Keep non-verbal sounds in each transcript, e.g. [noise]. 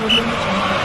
我们的。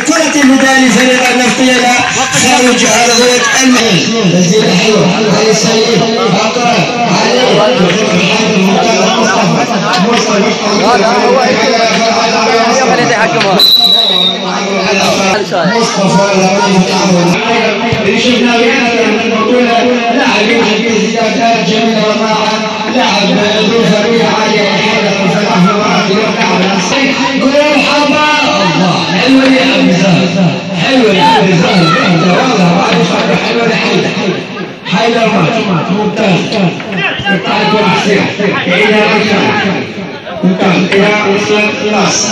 كرة البدال فريق النفطية لا خارج أرضية المحل تسديدة حلوة علي السيد بكر علي. مصطفى شفنا بهذا البطولة لاعب عزيز زيادات جميل وطاعة لاعب حلوة يا عم زاد والله ما ادري حلوة حيدر حيدر مات ممتاز قطعت وحسين إلى مكان ممتاز إلى وصل باس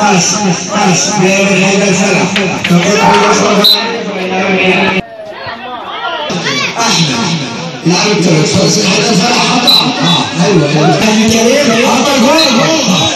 باس باس حيدر سلام تقول حيدر احمد لاعب التوسط هذا فرح خطا اه ايوه كريم عطى جول حلو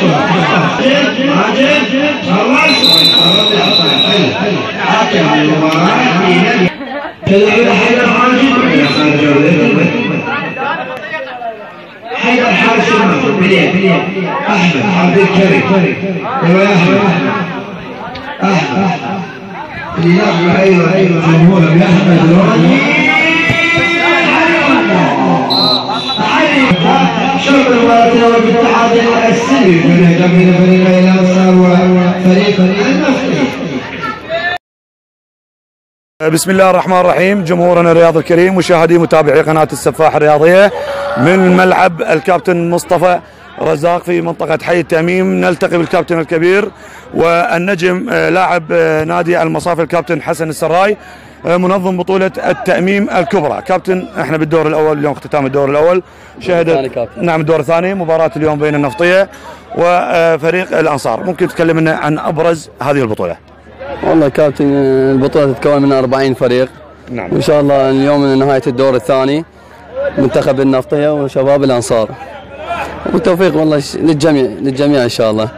سليم راح ماجد ماجد حاكم المباراه تلعب حيدر ماجد خارج حيدر حارس المرمى بليل أحمد. عبد الكريم أحمد. أحمد. أيوه أيوه أيوه جمهور من جميع فريق بسم الله الرحمن الرحيم. جمهورنا الرياضي الكريم مشاهدي متابعي قناة السفاح الرياضية من ملعب الكابتن مصطفى رزاق في منطقة حي التأميم نلتقي بالكابتن الكبير والنجم آه، لاعب آه، نادي المصافي الكابتن حسن السراي. منظم بطولة التأميم الكبرى. كابتن إحنا بالدور الأول اليوم اختتام الدور الأول. شهدت. نعم الدور الثاني. مباراة اليوم بين النفطية وفريق الأنصار. ممكن تكلمنا عن أبرز هذه البطولة؟ والله كابتن البطولة تتكون من 40 فريق. نعم. وإن شاء الله اليوم نهاية الدور الثاني منتخب النفطية وشباب الأنصار. والتوفيق والله للجميع للجميع إن شاء الله.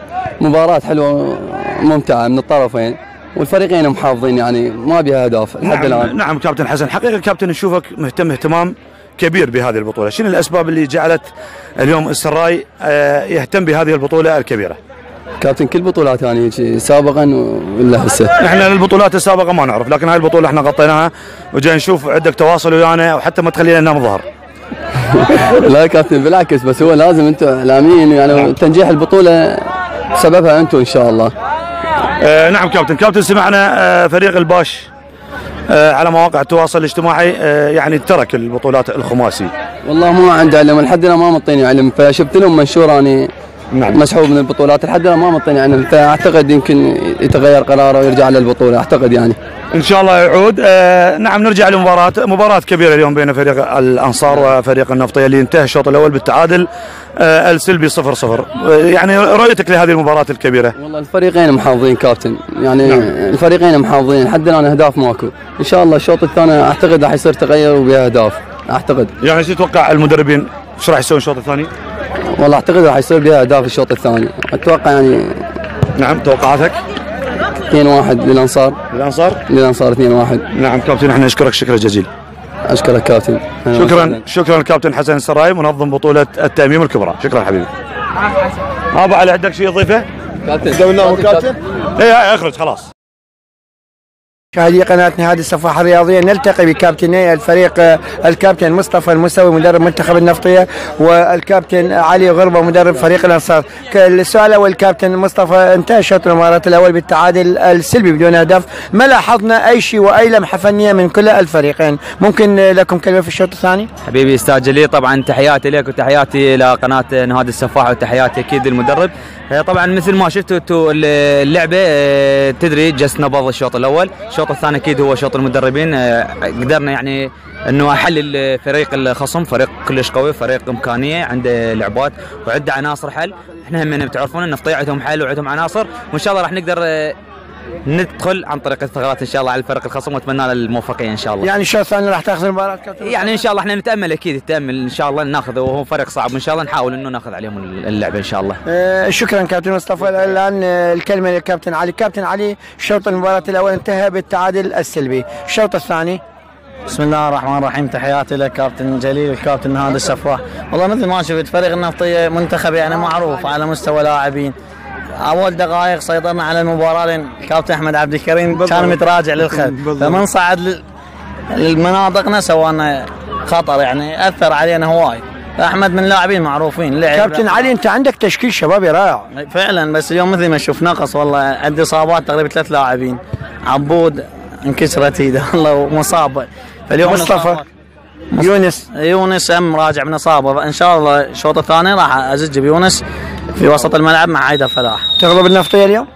مباراة حلوة ممتعة من الطرفين. والفريقين محافظين يعني ما بها أهداف لحد نعم, الآن. نعم كابتن حسن. حقيقة كابتن نشوفك مهتم اهتمام كبير بهذه البطولة. شنو الأسباب اللي جعلت اليوم السراي آه، يهتم بهذه البطولة الكبيرة؟ كابتن كل بطولات يعني سابقا ولا هسه؟ إحنا البطولات السابقة ما نعرف لكن هاي البطولة إحنا غطيناها وجاي نشوف عندك تواصل ويانا وحتى ما تخلينا ننام ظهر. [laughs] لا كابتن بالعكس بس هو لازم أنتم اعلاميين يعني تنجيح البطولة سببها أنتم إن شاء الله. آه نعم كابتن. كابتن سمعنا آه فريق الباش آه على مواقع التواصل الاجتماعي آه يعني ترك البطولات الخماسي. والله ما عندي علم لحد الآن ما مطيني علم فشفت لهم منشور أني نعم. مسحوب من البطولات. لحد الآن ما مطيني علم فاعتقد يمكن يتغير قراره ويرجع للبطولة. أعتقد يعني. إن شاء الله يعود. آه نعم نرجع لمباراة مباراة كبيرة اليوم بين فريق الأنصار وفريق النفطية اللي انتهى الشوط الأول بالتعادل آه ألسلبي 0 0 آه يعني رؤيتك لهذه المباراة الكبيرة؟ والله الفريقين محافظين كابتن. يعني نعم. الفريقين محافظين. لحد الآن أهداف ماكو. إن شاء الله الشوط الثاني أعتقد راح يصير تغير وبها اهداف اعتقد يعني شو تتوقع المدربين؟ إيش راح يسوون الشوط الثاني؟ والله أعتقد راح يصير بها أهداف الشوط الثاني. أتوقع يعني نعم توقعاتك؟ 2-1 للأنصار. الانصار للأنصار 2-1 نعم كابتن إحنا نشكرك شكرا جزيلا. أشكرك كابتن. شكرا. شكرا كابتن حسن السراي منظم بطولة التأميم الكبرى. شكرا حبيبي. ابو علي عندك شيء تضيفه؟ كابتن. كابتن؟ اي إخرج خلاص. مشاهدي قناة نهاد الصفاحة الرياضية. نلتقي بكابتني الفريق الكابتن مصطفى المسوي مدرب منتخب النفطية والكابتن علي غربة مدرب فريق الأنصار. السؤال الأول كابتن مصطفى انتهى شوط المباراة الأول بالتعادل السلبي بدون أهداف. ما لاحظنا أي شيء وأي لمحة فنية من كل الفريقين؟ ممكن لكم كلمة في الشوط الثاني؟ حبيبي أستاذ جليل طبعا تحياتي لك وتحياتي لقناه نهاد السفاح وتحياتي أكيد للمدرب. آه، طبعا مثل ما شفتوا آه، تدري جس نبض الشوط الأول. الشوط الثاني أكيد هو شوط المدربين. آه، قدرنا يعني أنه أحلل فريق الخصم فريق كلش قوي فريق إمكانية عنده لعبات وعنده عناصر حل. إحنا هم بتعرفون النفطيه عندهم حل وعندهم عناصر وإن شاء الله راح نقدر آه، ندخل عن طريق الثغرات إن شاء الله على الفريق الخصم وأتمنى له الموفقيه إن شاء الله. يعني الشوط الثاني راح تاخذ المباراة كابتن يعني إن شاء الله إحنا نتأمل أكيد نتأمل إن شاء الله ناخذ وهو فريق صعب ان شاء الله نحاول إنه ناخذ عليهم اللعبه إن شاء الله. آه، شكرا كابتن مصطفى. الآن آه، الكلمة للكابتن علي. كابتن علي شوط المباراة الأول انتهى بالتعادل السلبي. الشوط الثاني. بسم الله الرحمن الرحيم. تحياتي لك كابتن جليل الكابتن هذا السفاح والله مثل ما شفت فريق النفطية منتخب يعني معروف على مستوى لاعبين. أول دقائق سيطرنا على المباراة لأن الكابتن أحمد عبد الكريم كان متراجع للخلف فمن صعد لمناطقنا سوى لنا خطر يعني أثر علينا هواي احمد من لاعبين معروفين لعب. كابتن علي أنت عندك تشكيل شبابي رائع. فعلا بس اليوم مثل ما شوف نقص والله. عندي إصابات تقريبا ثلاث لاعبين. عبود انكسرت إيده. [laughs] والله ومصاب فاليوم مصطفى. يونس. يونس هم راجع من إصابة. فإن شاء الله الشوط الثاني راح أزج بيونس. في وسط الملعب مع عايده فلاح. تغلب النفطيه اليوم؟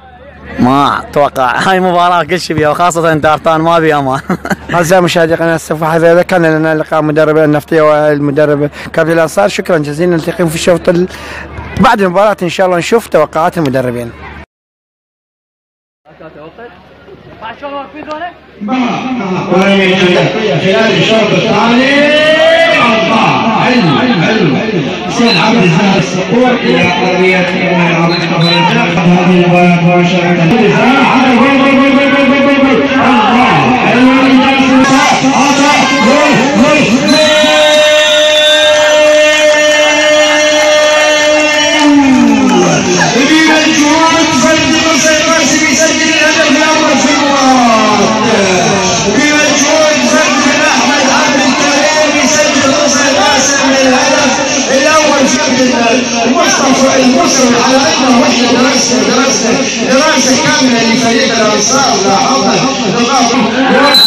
ما أتوقع. [laughs] هاي مباراة كل شيء بيها وخاصة تارتان ما بي أمان [laughs] اعزائي مشاهدي قناة الصفحه هذا كان لنا لقاء مدرب النفطيه والمدرب كابتن الأنصار شكرا جزيلا. نلتقيكم في الشوط ال... بعد المباراة إن شاء الله نشوف توقعات المدربين. خلال الشوط الثاني. الله حلو حلو. حسين عبد الزهر الصقور إلى قضية مصطفى الجاف هذه المباراه مباشرة. الله. حلو. المصري على انه وحدة دراسة دراسة دراسة كاملة لفريق الأنصار لاحظها يونس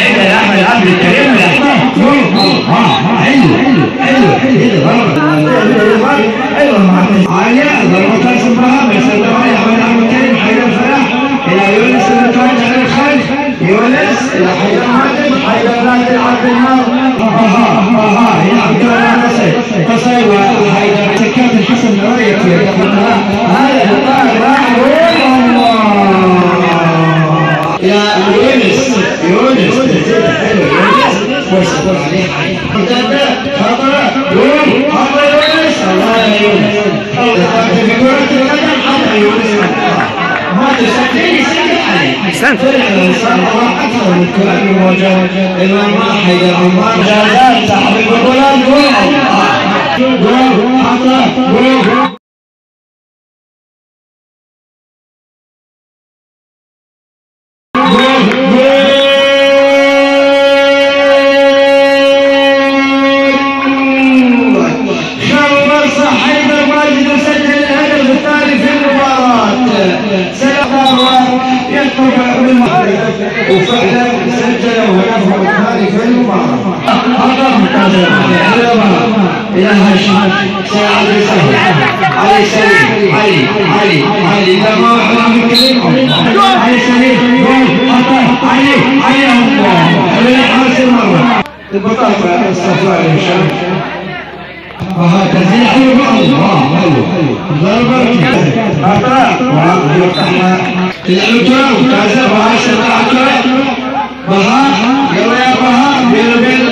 عند احمد عبد الكريم. أقول عليه الله وفعلا سجل هدفه الثاني في المباراة إلى هاشم سعد سهل علي سليم علي علي علي إذا ما أحد يكلمهم علي سليم علي علي علي حاسم مرة البطاقة يا هشام وهكذا حلو الله العترة كذا العترة بهاء يلا يا بهاء بينو بين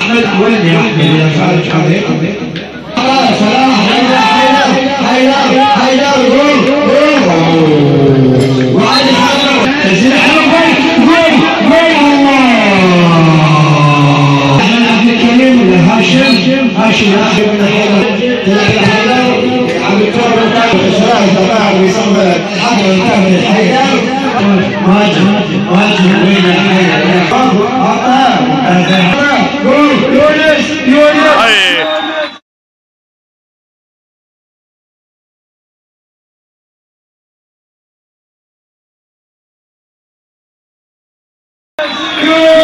احمد وين يا احمد يا خارج عليك يونس